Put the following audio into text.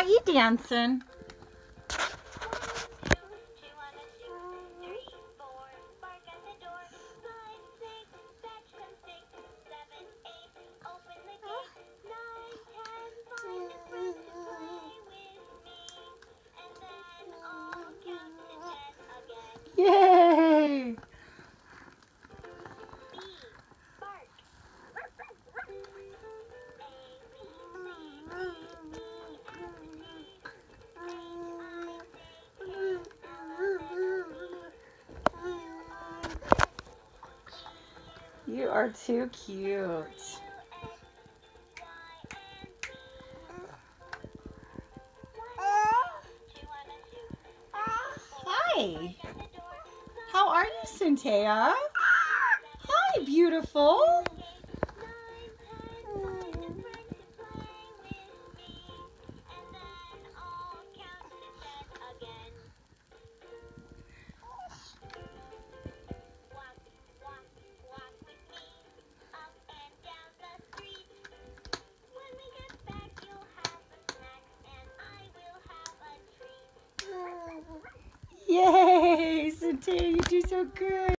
got you dancing. You are too cute. Hi. How are you, Centella? Hi, beautiful. Yay, Centella, you do so good.